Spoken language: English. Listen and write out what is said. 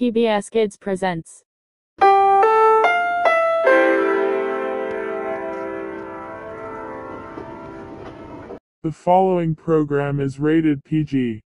PBS Kids presents. The following program is rated PG.